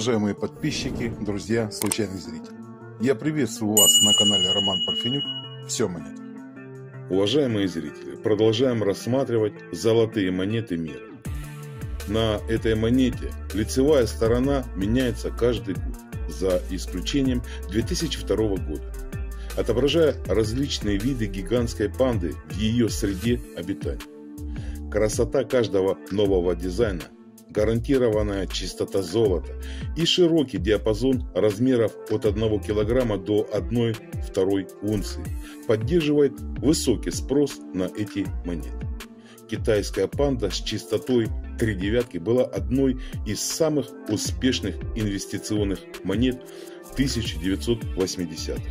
Уважаемые подписчики, друзья, случайные зрители. Я приветствую вас на канале Роман Парфенюк «Все монеты». Уважаемые зрители, продолжаем рассматривать золотые монеты мира. На этой монете лицевая сторона меняется каждый год, за исключением 2002 года, отображая различные виды гигантской панды в ее среде обитания. Красота каждого нового дизайна – гарантированная чистота золота и широкий диапазон размеров от 1 кг до 1,2 унции поддерживает высокий спрос на эти монеты. Китайская панда с чистотой 3 девятки была одной из самых успешных инвестиционных монет 1980-х.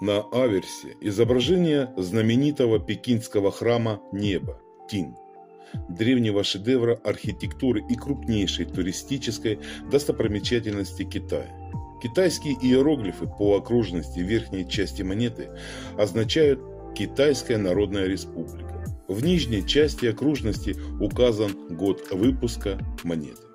На аверсе изображение знаменитого пекинского храма Неба Тин, древнего шедевра архитектуры и крупнейшей туристической достопримечательности Китая. Китайские иероглифы по окружности верхней части монеты означают «Китайская Народная Республика». В нижней части окружности указан год выпуска монеты.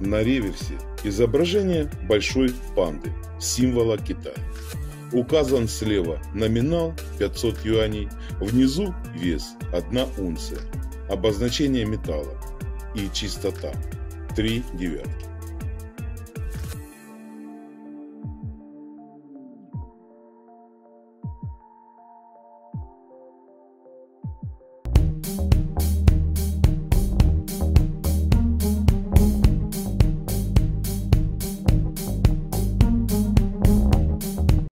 На реверсе изображение большой панды, символа Китая. Указан слева номинал 500 юаней, внизу вес 1 унция, обозначение металла и чистота 3 девятки.